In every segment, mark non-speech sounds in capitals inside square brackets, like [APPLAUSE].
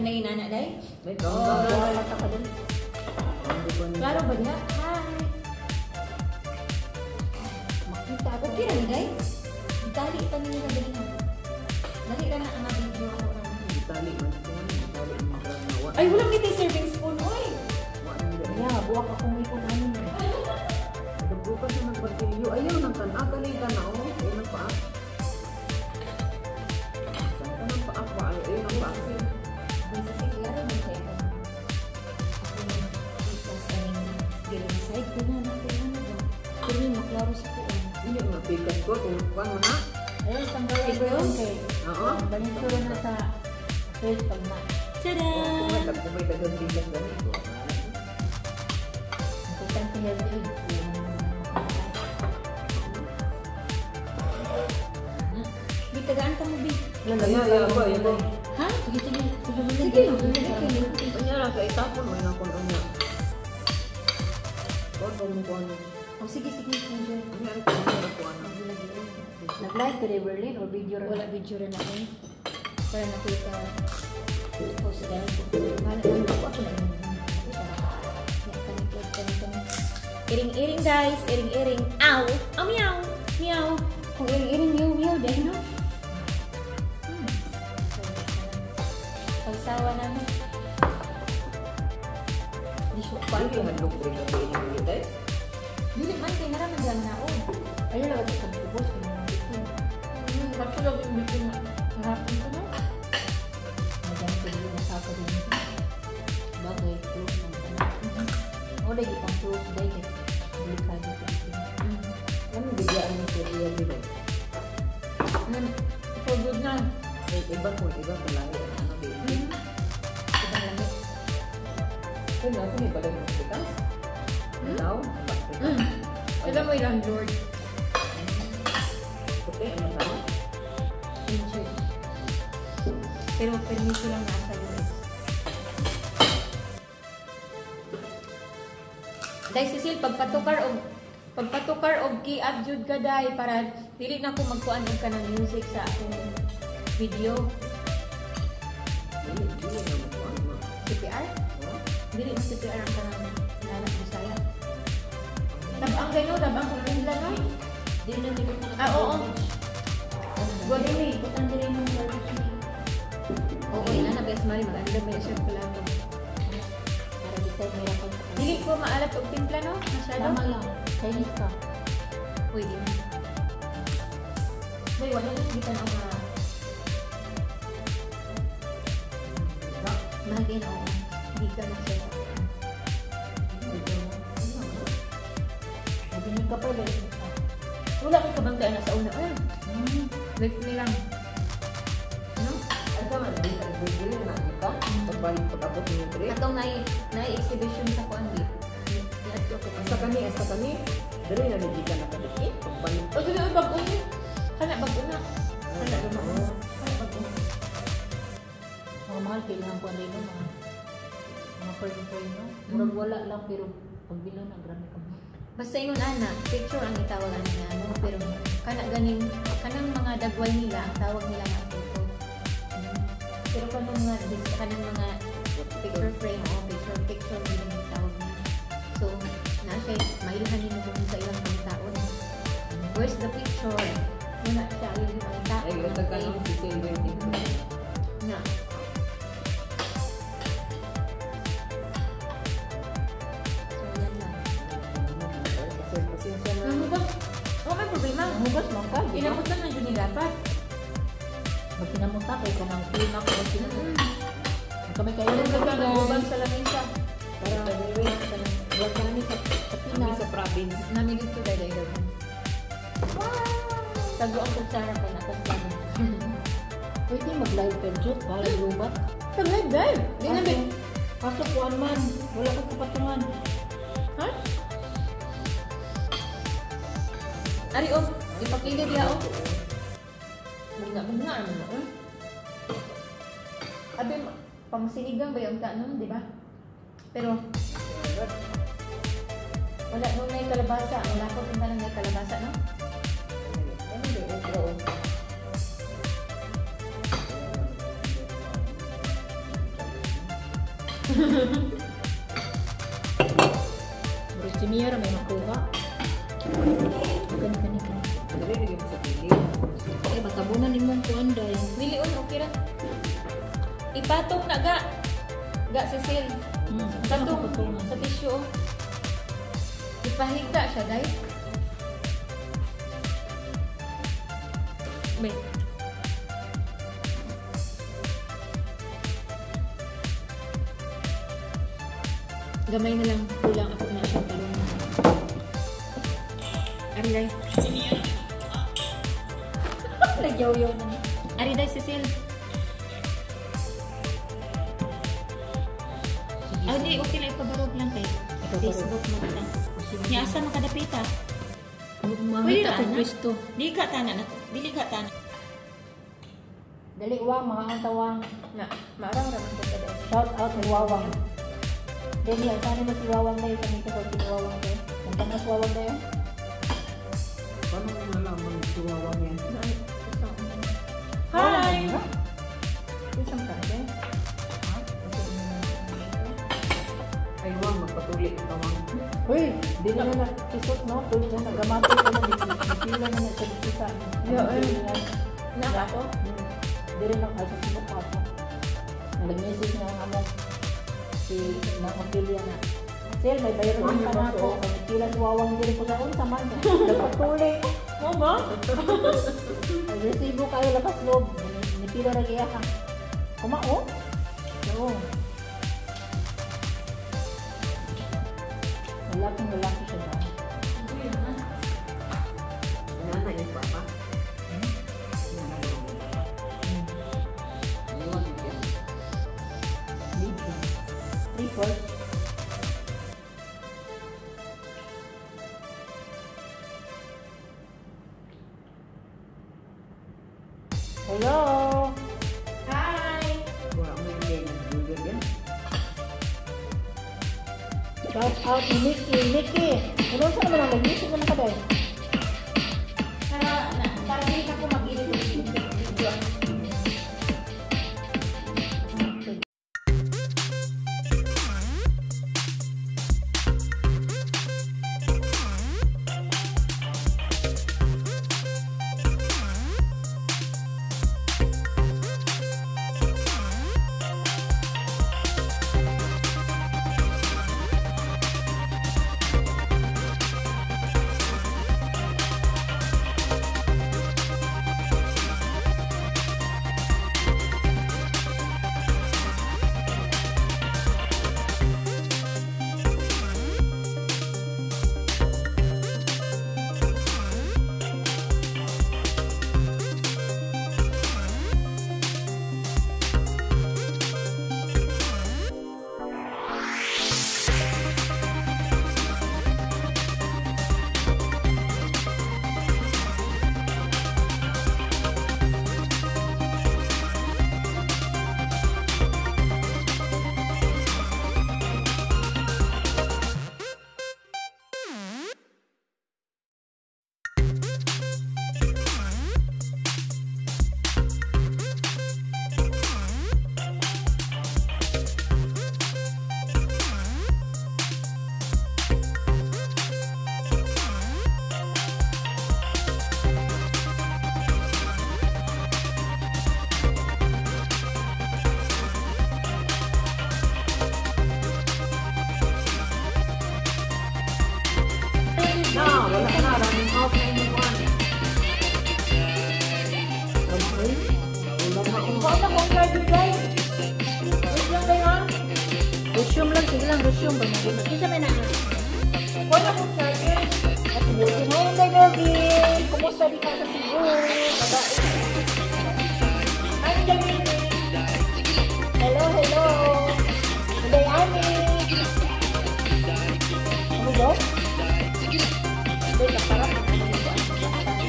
kay na inana day? Oh, ka dun. Na- Klaro ba diha? Hi. Makita ako. Okay ra ni day. Itali pa ni na dali na. Dali ra na ang video ako. Itali man. Itali man Ay, wala may serving spoon, oy. na. Ya, buwak akong ikon. Dugo ka sa nagbatilyo. Ayaw, nagtanaka ka na na. Oh. Oo. Balik ko na sa fridge pag na. Tada! Oh, Kung may tag- kung may dagang pikas ganito. Nakita ko healthy aid. Di tagaan ka mo, Bi. Ay, ay, ay, ay, ay. Ha? Sige, sige. Sige, Sige, sige. sige. Kanya lang kay tapon mo na kon unya. Kon mo ko ano. Oh, sige, sige. Ano rin ko ano ko ano. Nag-live ka rin, Berlin, or video rin? Wala video rin ako. Para nakita post dahil Bala lang ako ako na yun. Iring-iring guys, iring-iring. Ow! Oh, meow! Meow! Kung iring-iring, meow, meow dahil no? Hmm. Sausawa namin. Di siya Paano yung rin ka Ayun lang ako sa tubos. Hmm, Bakit lang yung harapin ko na? Madami ko din nasapa din. Bagay, close ng tanak. O, lagi pang close day. kay Delikado sa akin. Ano bigyan mo sa iya dito? Hmm, So good na. May iba ko, iba pala. Ano din? Hmm. Ibang lamig. Kaya kung iba lang yung pikas. Ilaw, bakit? Hmm. Alam mo yung landlord. Puti, ano tama? Injured. Pero permiso lang nasa US. Dahil Cecil, pagpatukar og pagpatukar og ki-add jud ka dai para dili na ko magkuan og ka ng music sa akong video. CPR? Dili na CPR ang kanang nanak Bisaya. Tabang kayo, tabang kung rin lang. Di na na Ah, oo. Butang diri mo barbecue. Oo, ina na best mari mag-anda may siya pala to. Para di tayo mahirapan sa Dili ko maalat og timpla no, masyado. Tama lang. Chinese ka. Pwede na. Boy, wala na kita na mga Mahagin ako. Hindi ka na siya. Nadinig ka pa rin. Wala ko kabanggaan na sa una. Ay, Hmm. wait me lang. No? Ay, tama, di ka nagbibili na kita. Pagbalik, pag-abot niyo diri. Atong na na-exhibition sa kuan di. Asa kani, asa kani. Diri na hindi ka nakadikit. Pagbalik. O dili oy bag-o ni. Kana bag-o na. Kana Oo. lumang. Kana bag-o. Mga mahal, kailangan ko ano yun, mga mga pwede-pwede, no? Murag wala lang, pero pag bilang na, grabe ka mo. Basta ingon ana, picture ang itawag ana ano, pero kana ganing kanang mga dagway nila ang tawag nila nga photo. Pero kanang mga kanang mga picture frame o picture picture nila ang tawag nila. So, na siya mailhan nimo kung sa ilang mga taon. Where's the picture? Wala siya yung mga taon. Ay, ito ka nung si Silver Problema. Hugas mo ka? Inabutan na yun dapat. Pag kinamuta, kaya ka ng up, pag kinamuta. Kami kayo lang nagka sa lamisa. Para anyway, Buwan ka namin sa Pinas. sa province. Nami dito dahil dahil dahil. Tago ang kutsara pa na kasama. [LAUGHS] Pwede mag-live ka, Jut, para lubat. Tagay, dahil. Di namin. Kaso kuan man, wala ko kapatungan. Ari, oh. Ipakili diya, oh. Bunga, bunga, na, oh. Abi, pang sinigang ba yung tanon, di ba? Pero, wala nung may kalabasa. Wala ko kung tanong may kalabasa, no? Ano ba yung Mia ra may. Kani kani. Dali lagi mo sa pili. Eh matabunan nimong kuan day. Dili on okay ra. Ipatong na ga. Ga Cecil. Hmm. Patong sa tissue. Ipahigda siya, guys. Wait. Gamay na lang Arilay. [LAUGHS] Nagyaw-yaw na ni. Arilay, Cecil. Ah, di, okay lang. Ipabarog lang kay Facebook mo kita. Niya asa makadapita. Pwede na, ko pwesto. Di ka tanan. Dili ka tanan. Dali wang mga antawang. Na, maarang raman ko kada. Shout out ni Wawang. Dali, ang sana mo si Wawang na yun. Kami ka si Wawang na yun. Ang tanas Wawang na yun. Magpatuloy ka, Wang. Uy, di na na kisot no? Kung dyan nagamato ko na, nagpila na na sa bisita. Yeah, eh. Hindi na. Na ako? Di rin ang asa sinok ako. Nag-message na ang amo si na kapilya na. Sir, may bayaran ka na ako. May pila si Wawang diri ko sa unsa man. Nagpatuloy. Oo ba? Ay, resibo kayo labas loob. Nipila na kaya ka. Kumao? Oo. Lalaking lalaki siya ba? Nanay ni Papa. Nanay video. Isa may na. Wala kong charger. At buti mo yung Melvin. Kumusta di ka sa Cebu? Babae. Hello, hello. Day, Ami. Ano ba?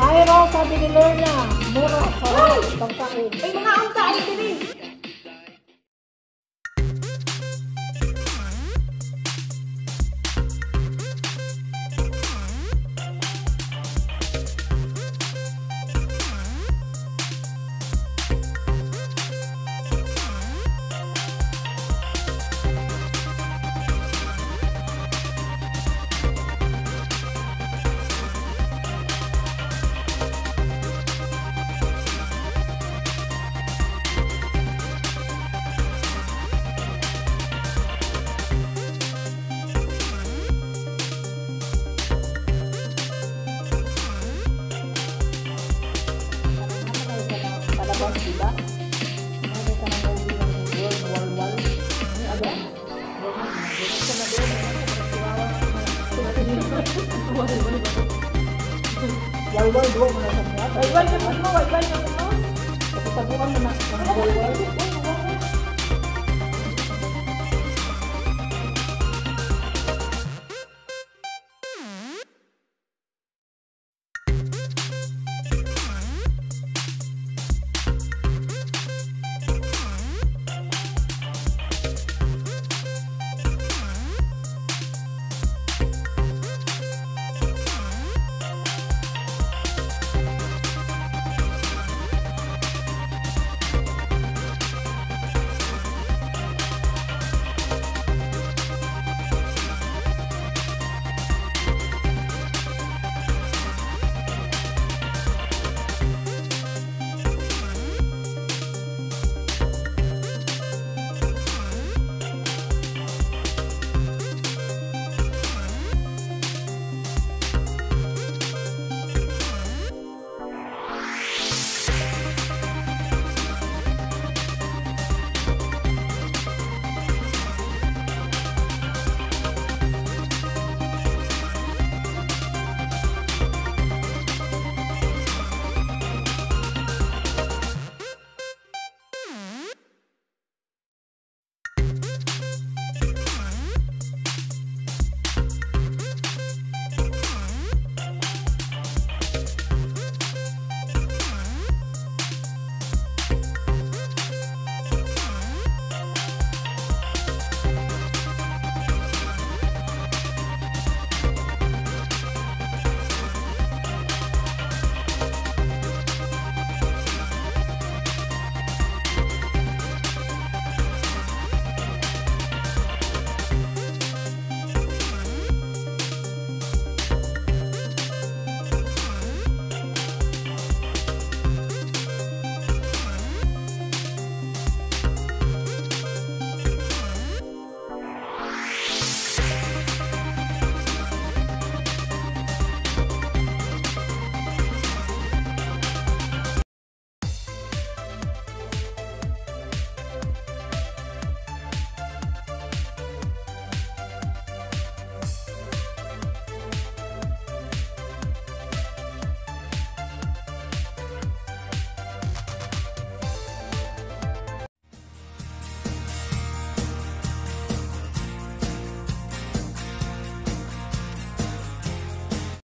Hi, Ro, sabi ni Lorna. Mura, sarap, pagkain. Ay, mga angka, ay, dili. ba? Ano ka ng movie ng World War One? Ano aga? Ganun ka na doon. Walwal, bro, mo na sa mga. Walwal, ka mo, walwal, ka mo. Kapag mo na, walwal.